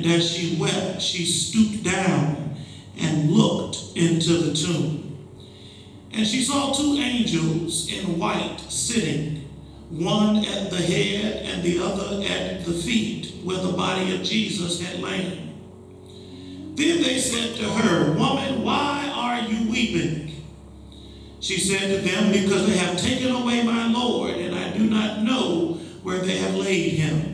And as she wept, she stooped down and looked into the tomb. And she saw two angels in white sitting, one at the head and the other at the feet, where the body of Jesus had lain. Then they said to her, Woman, why are you weeping? She said to them, Because they have taken away my Lord, and I do not know where they have laid him.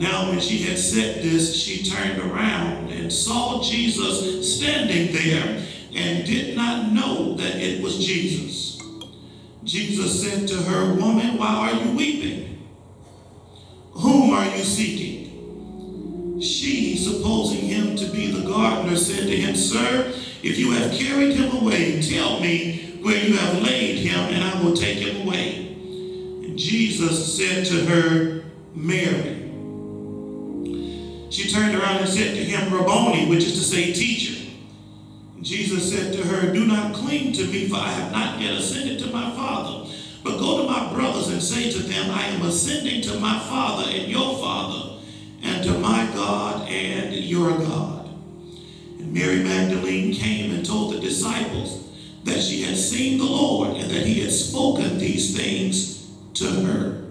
Now, when she had said this, she turned around and saw Jesus standing there and did not know that it was Jesus. Jesus said to her, Woman, why are you weeping? Whom are you seeking? She, supposing him to be the gardener, said to him, Sir, if you have carried him away, tell me where you have laid him, and I will take him away. And Jesus said to her, Mary. She turned around and said to him, Rabboni, which is to say, teacher. And Jesus said to her, Do not cling to me, for I have not yet ascended to my Father. But go to my brothers and say to them, I am ascending to my Father and your Father, and to my God and your God. And Mary Magdalene came and told the disciples that she had seen the Lord and that he had spoken these things to her.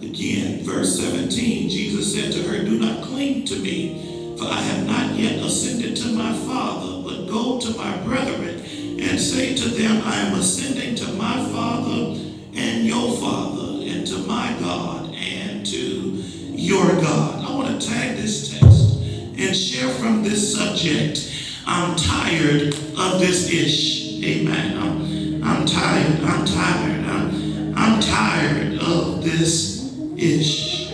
Again, verse 17, Jesus said to her, Do not cling to me, for I have not yet ascended to my Father, but go to my brethren and say to them, I am ascending to my Father and your Father, and to my God and to your God. I want to tag this text and share from this subject. I'm tired of this ish. Amen. I'm, I'm tired. I'm tired. I'm, I'm tired of this As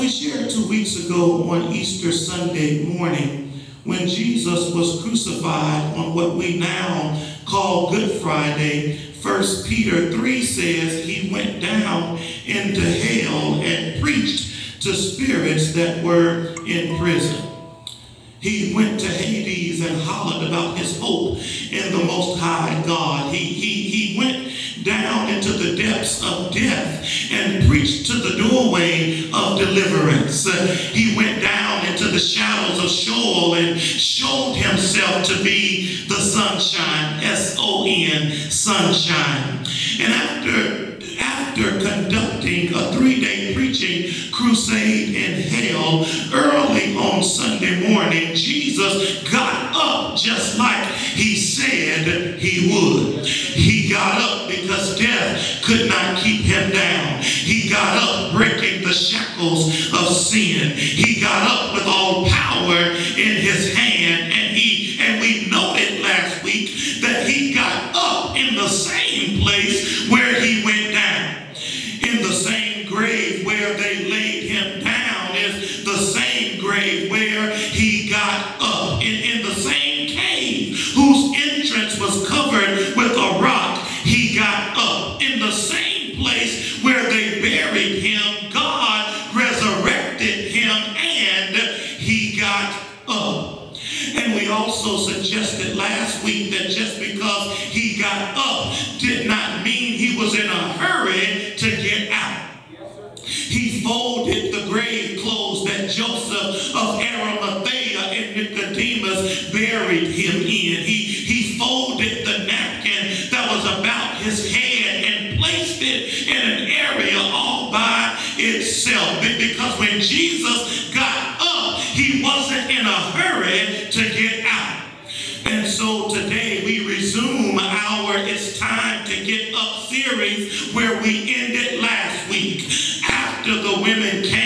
we shared two weeks ago on Easter Sunday morning, when Jesus was crucified on what we now call Good Friday, 1 Peter 3 says he went down into hell and preached to spirits that were in prison. He went to Hades and hollered about his hope in the Most High God. He, he, he went down into the depths of death and preached to the doorway of deliverance. He went down into the shadows of Sheol and showed himself to be the sunshine, S O N, sunshine. And after after conducting a three-day preaching crusade in hell early on Sunday morning, Jesus got up just like he said he would. He got up because death could not keep him down. He got up breaking the shackles of sin. He got up with all power in his hand It's time to get up series where we ended last week. After the women came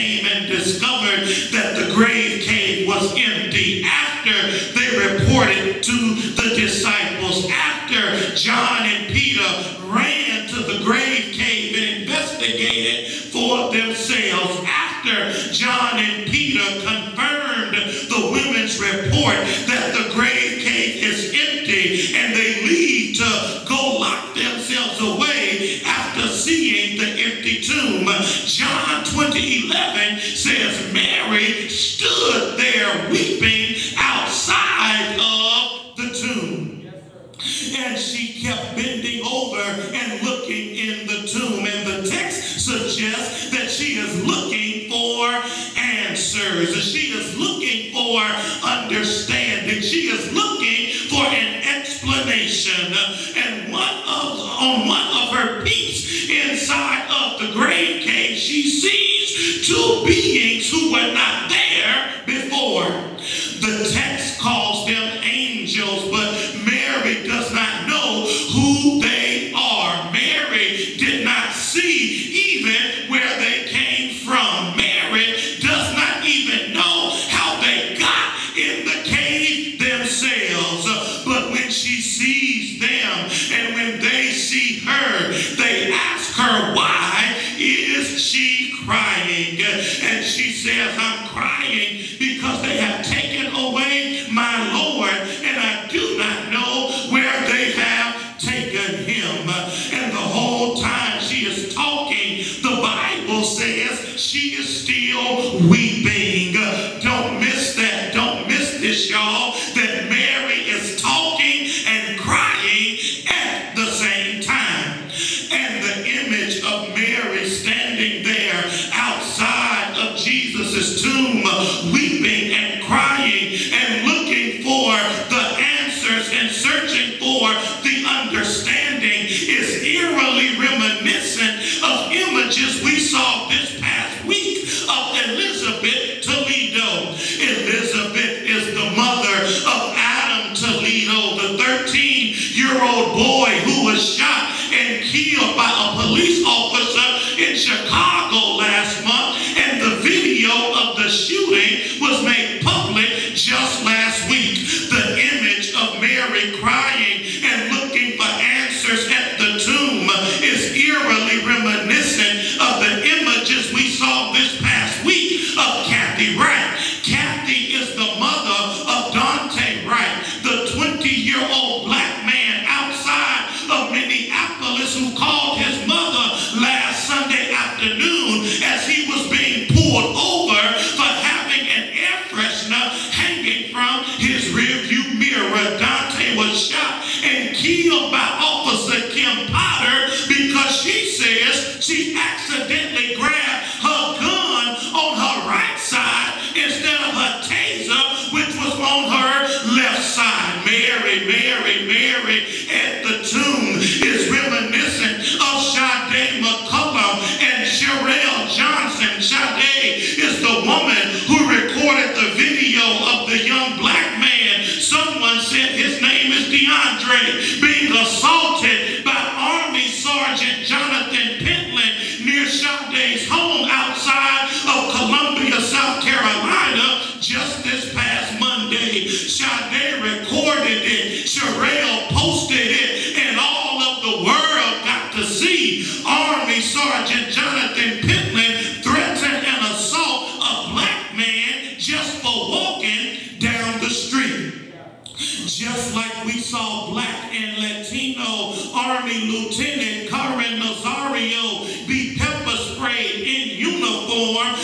just like we saw black and Latino Army Lieutenant Caron Nazario be pepper sprayed in uniform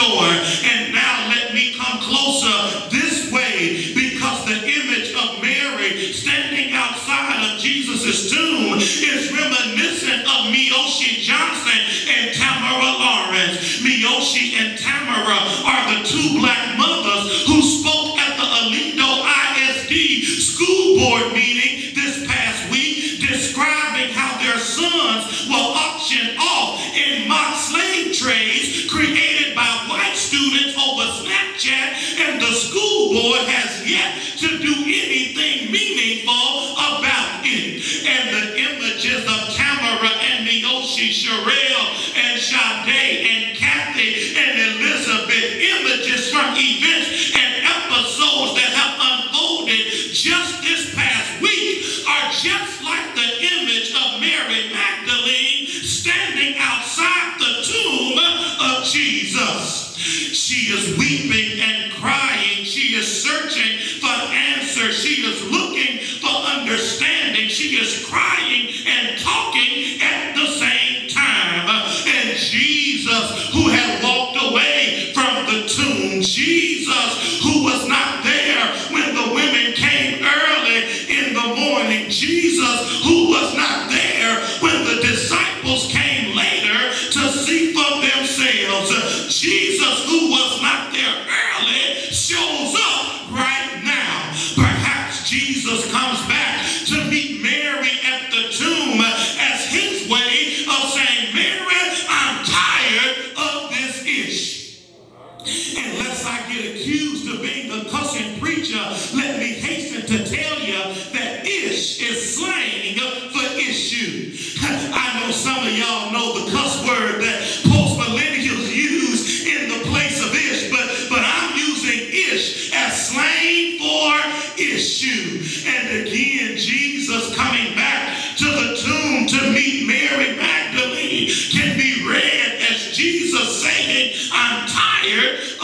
door fire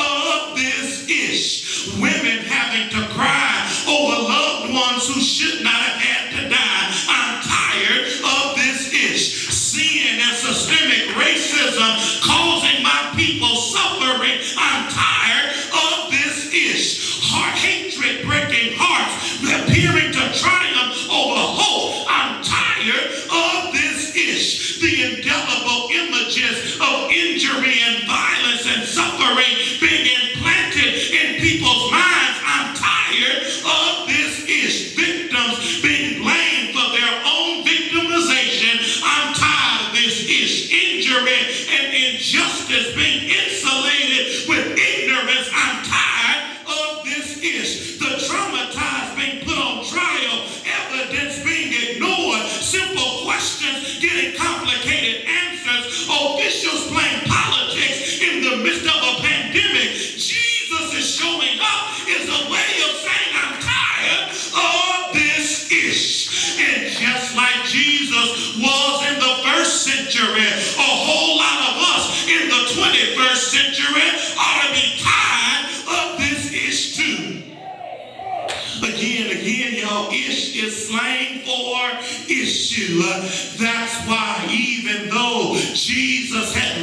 again again, y'all. Ish is slang for issue. That's why even though Jesus had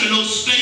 emotional state.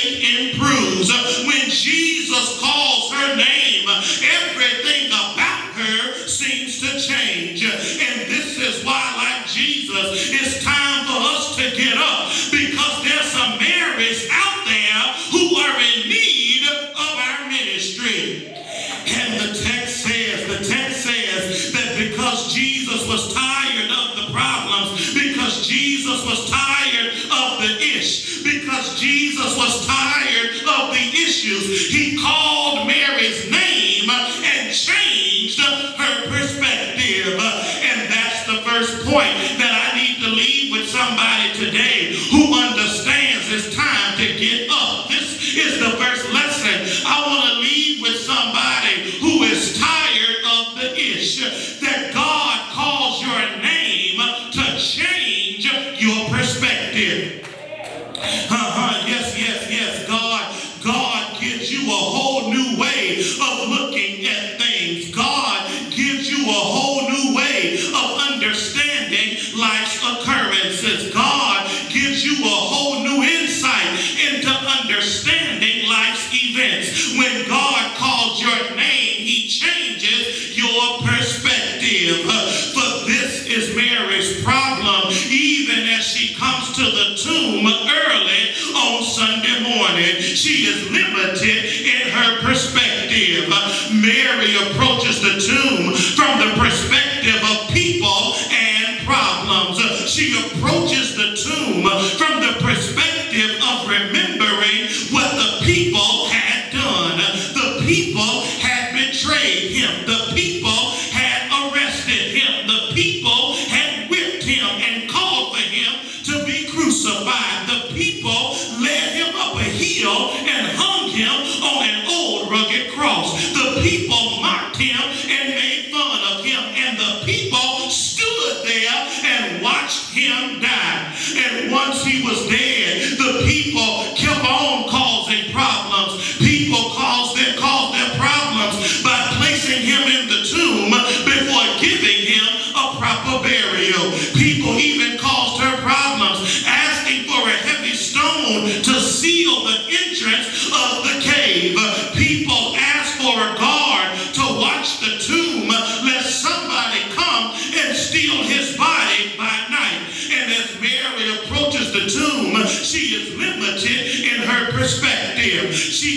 agreement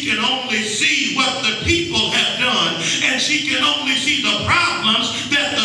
She can only see what the people have done, and she can only see the problems that the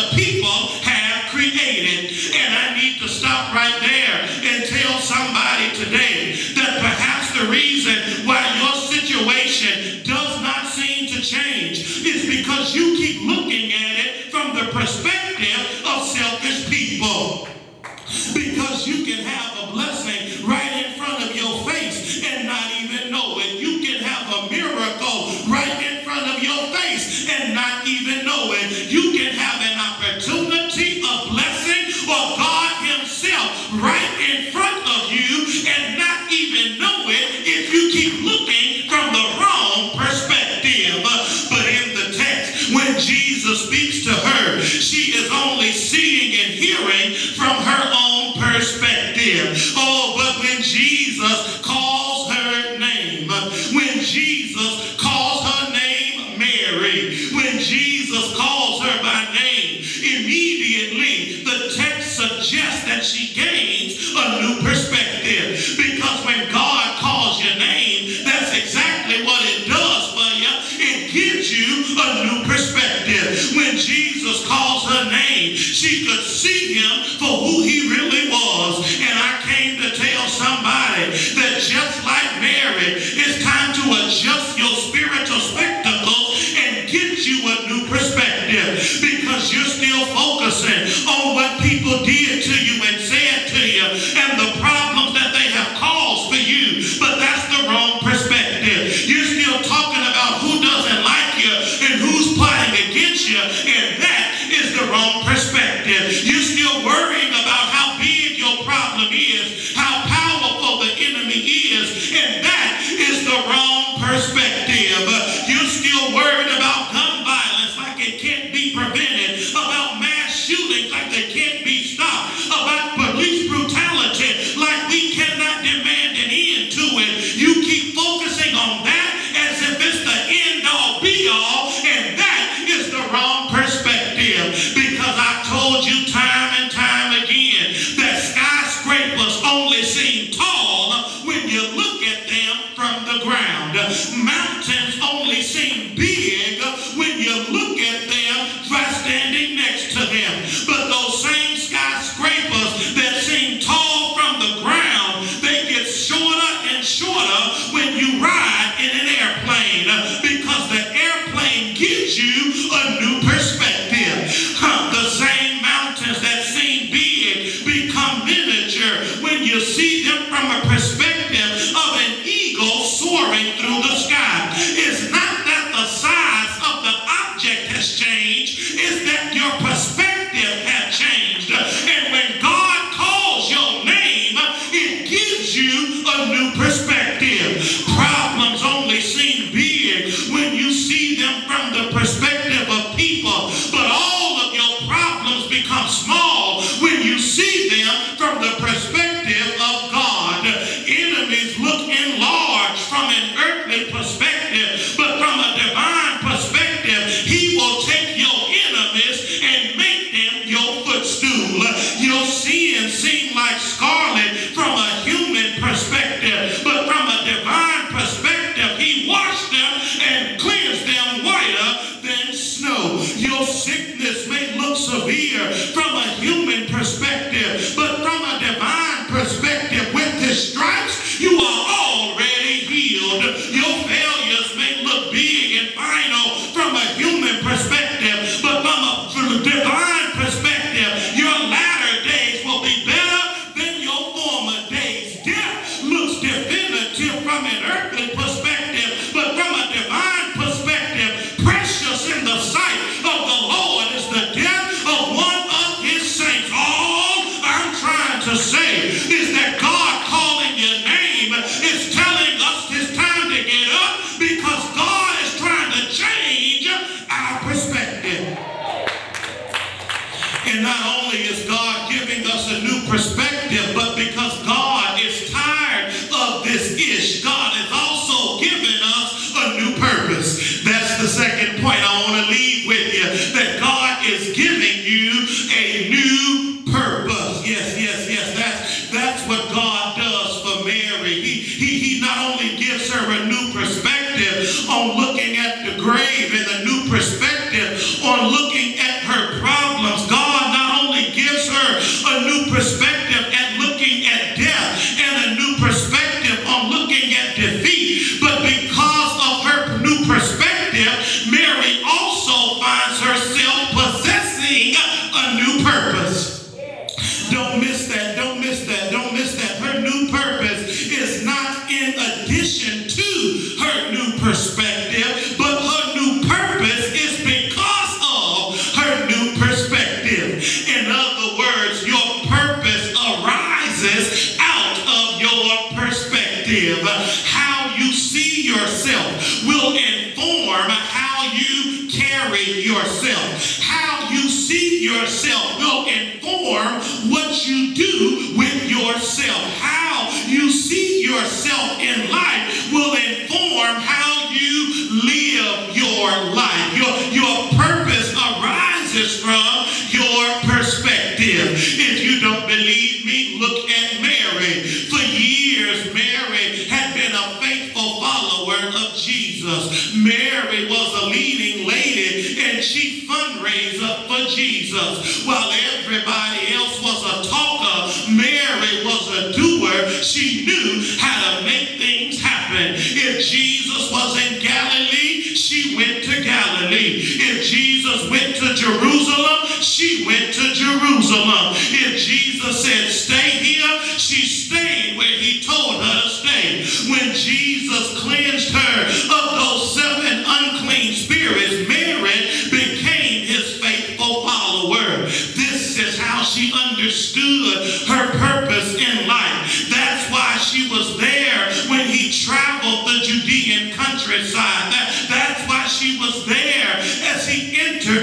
yourself will inform what you do with yourself. How you see yourself in life will inform how you live your life. Your, your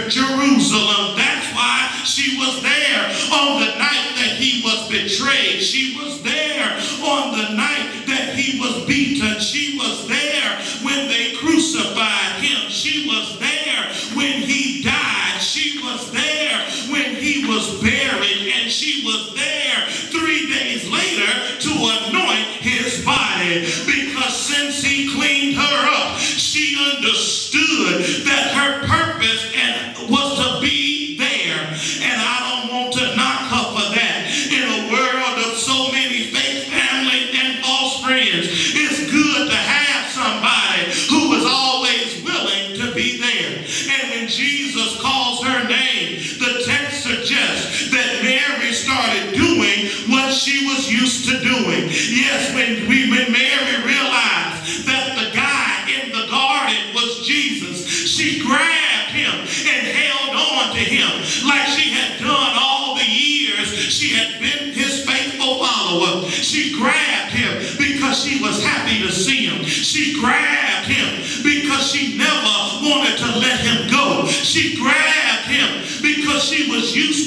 Jerusalem. That's why she was there on the night that he was betrayed. She was there on the night that he was beaten.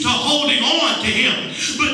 to holding on to him. But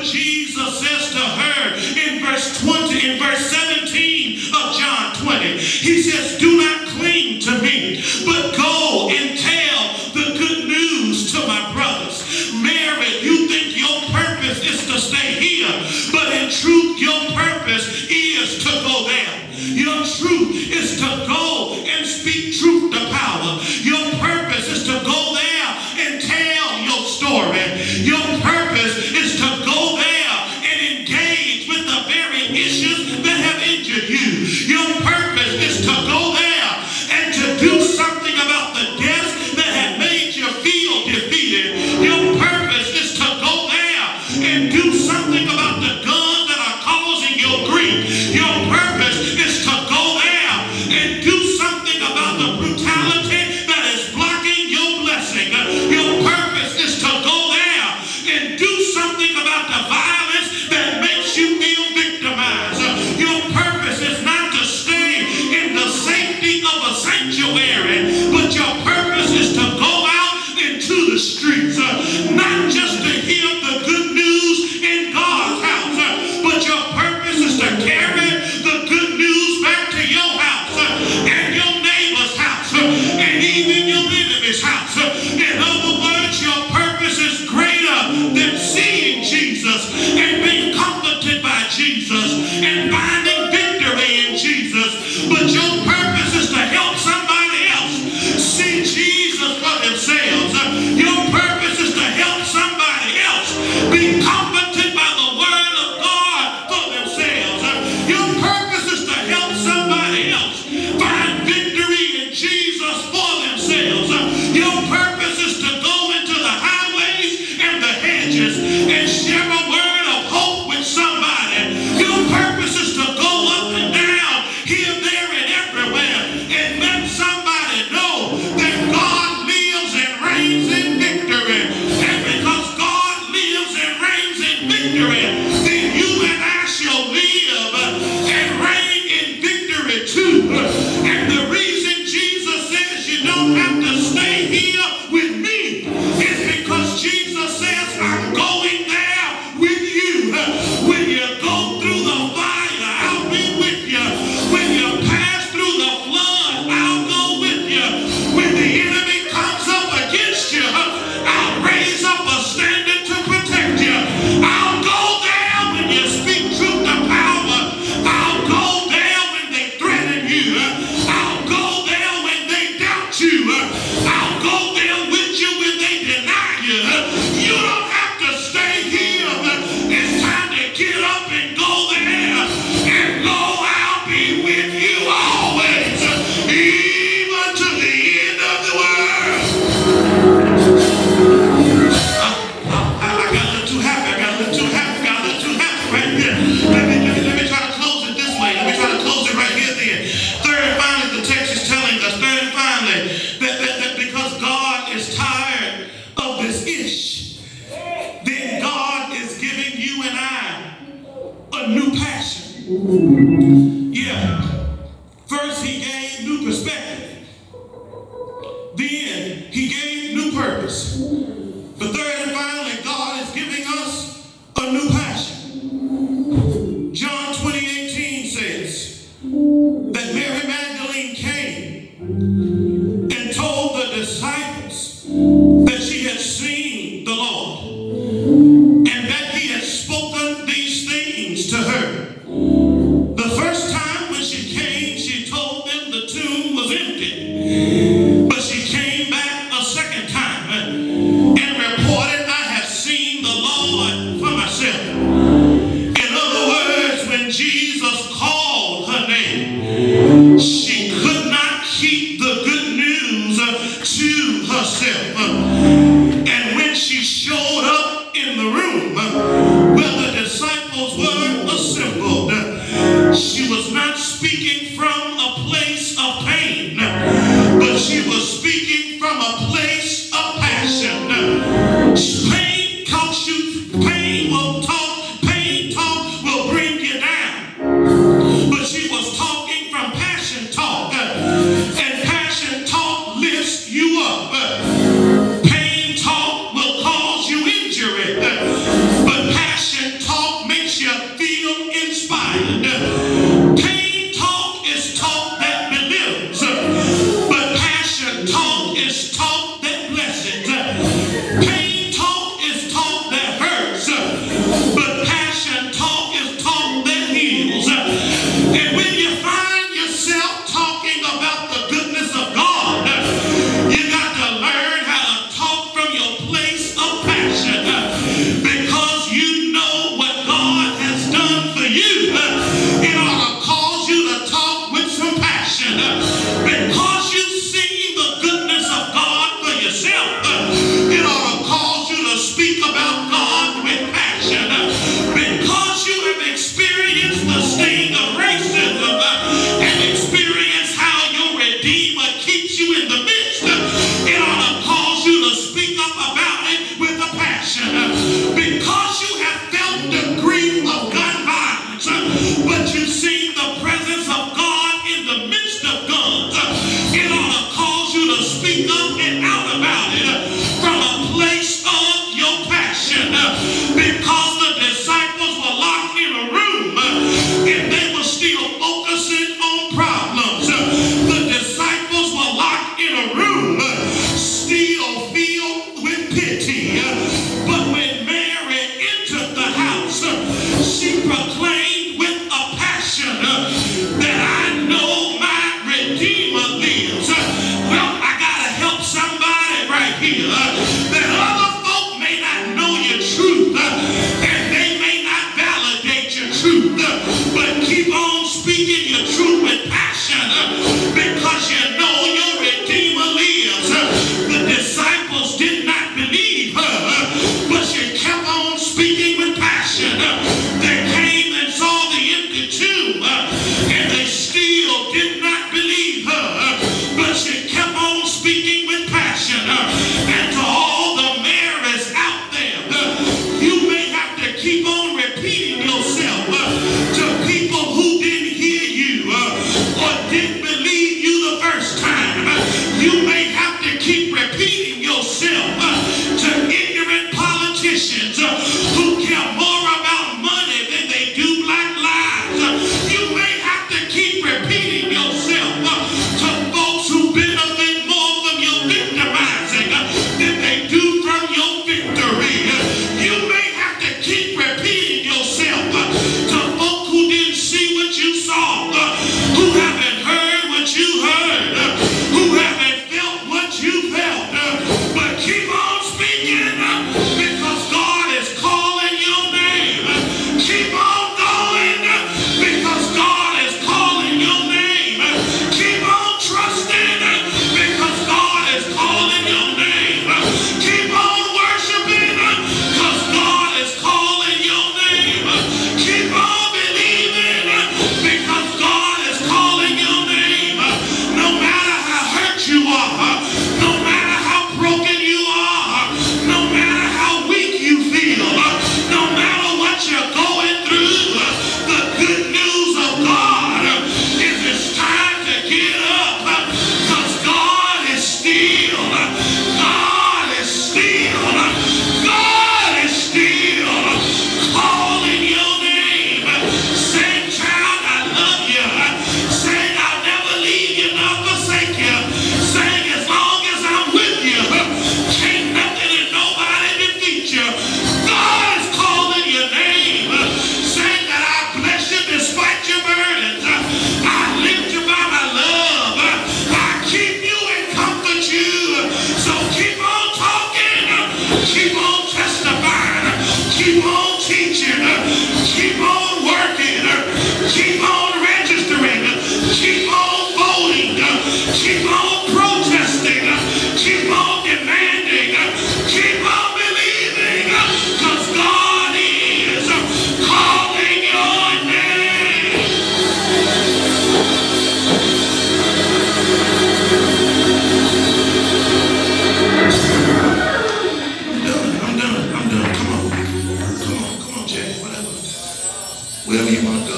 hubiéramos llamado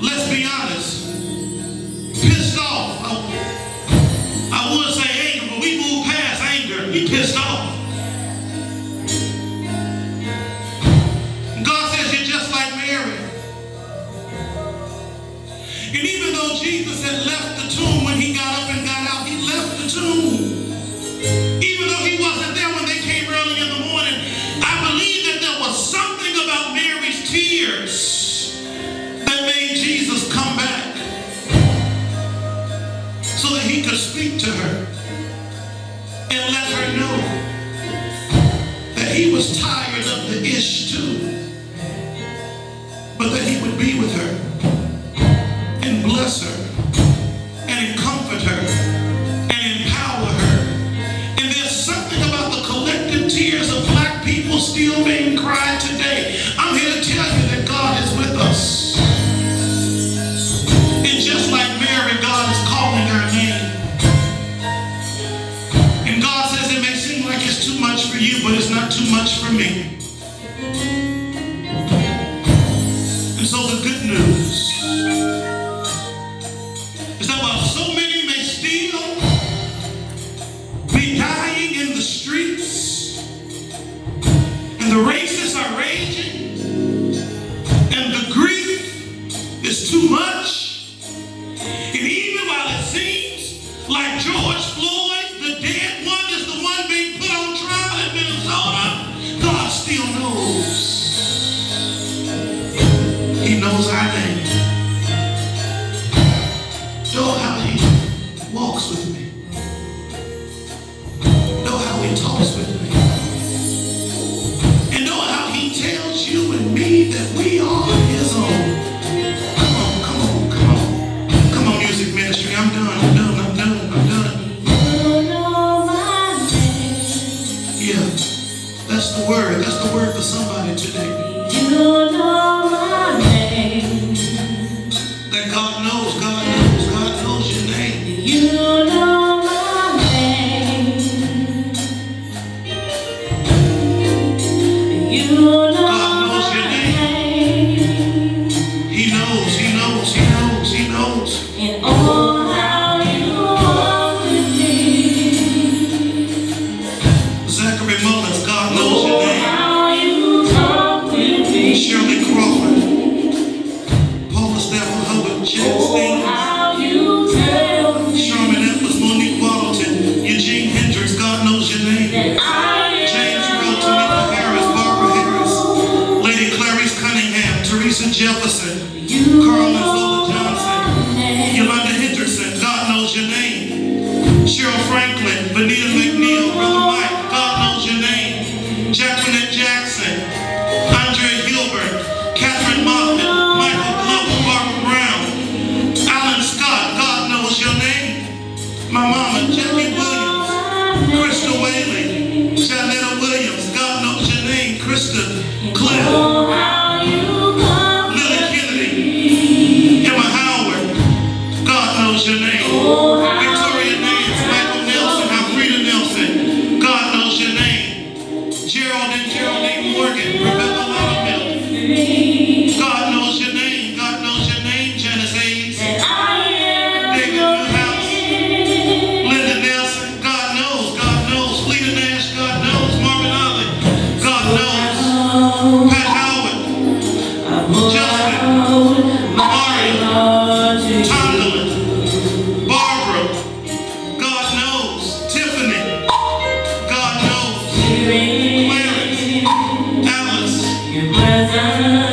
let's be honest, pissed off. I, I would say anger, but we moved past anger. He pissed off. The races are raging, and the grief is too much. Yeah.